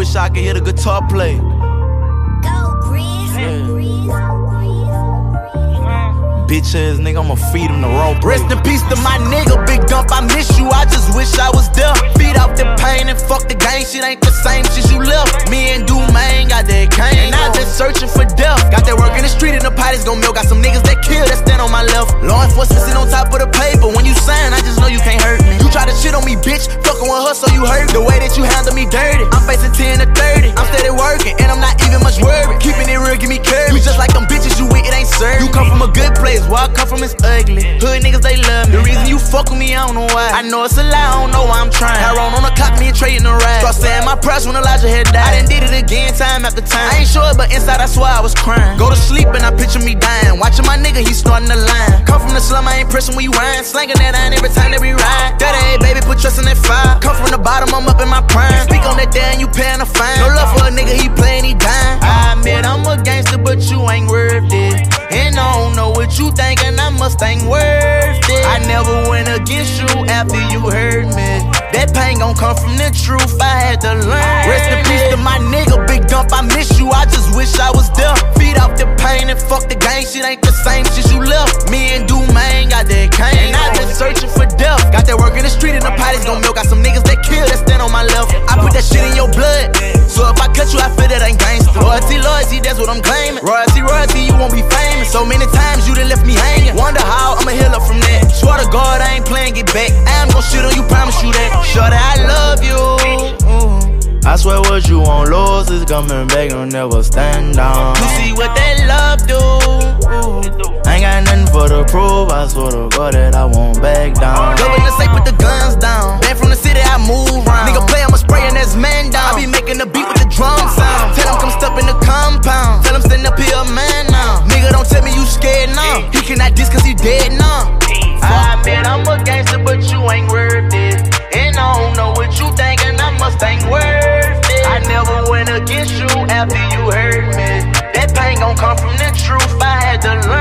wish I could hear the guitar play. Go, Grizz. Bitch ass nigga, I'ma feed him the wrong bread. Rest in peace to my nigga, Big Dump. I miss you. I just wish I was there. Feed off the pain and fuck the game. Shit ain't the same since you left. Me and Dumaine got that cane. And I just searching for death. Got that work in the street and the potties gon' milk. Got some niggas that kill that stand on my left. Law enforcement sit on top of the paper. When you sign, I shit on me, bitch. Fucking with her, so you hurt. The way that you handle me dirty. I'm facing 10 to 30. I'm steady working, and I'm not even much worried. Keeping it real, give me courage. You just like them bitches you with, it ain't served. You come from a good place, where I come from is ugly. Hood niggas, they love me. The reason you fuck with me, I don't know why. I know it's a lie, I don't know why I'm trying. I run on the clock, me and trading the ride. Start saying my press when Elijah had died. I done did it again, time after time. I ain't sure, but inside I swear I was crying. I picture me dying. Watching my nigga, he snorting the line. Come from the slum, I ain't pressing when you rhyme. Slanging that iron every time that we ride. Daddy, hey, baby, put trust in that fire. Come from the bottom, I'm up in my prime. Speak on that damn, you paying a fine. No love for a nigga, he playing, he dying. I admit I'm a gangster, but you ain't worth it. And I don't know what you thinking, I must ain't worth it. I never went against you after you hurt me. That pain gon' come from the truth, I had to learn. Rest in peace to my nigga, Big Dump, I miss you, I just wish I was there. And fuck the game, shit ain't the same since you left. Me and Dumaine got that cane, and I been searching for death. Got that work in the street and the potties gon' milk. Got some niggas that kill that stand on my left. I put that shit in your blood, so if I cut you, I feel that ain't gangster. Royalty, loyalty, that's what I'm claiming. Royalty, royalty, you won't be famous. So many times you done left me hanging. Wonder how I'ma heal up from that. Swear to God, I ain't playing get back. I am gon' shit on you, promise you that. Sure that I love you. Mm. I swear what you want lose is coming back, don't never stand down. You see what that love do? I Ain't got nothing for to prove, I swear to God that I won't back down. Go in the safe, put the guns down. Man from the city, I move round. Nigga play, I'ma spray and that's man down. I be making the beat with the drum sound. Tell him come step in the compound. Tell him stand up here, man now. Nigga don't tell me you scared now. He cannot diss cause he dead now. I admit I'm a gangster, but you ain't worth it. And I don't know what you thinking, I must ain't worth after you hurt me. That pain gon' come from the truth, I had to learn.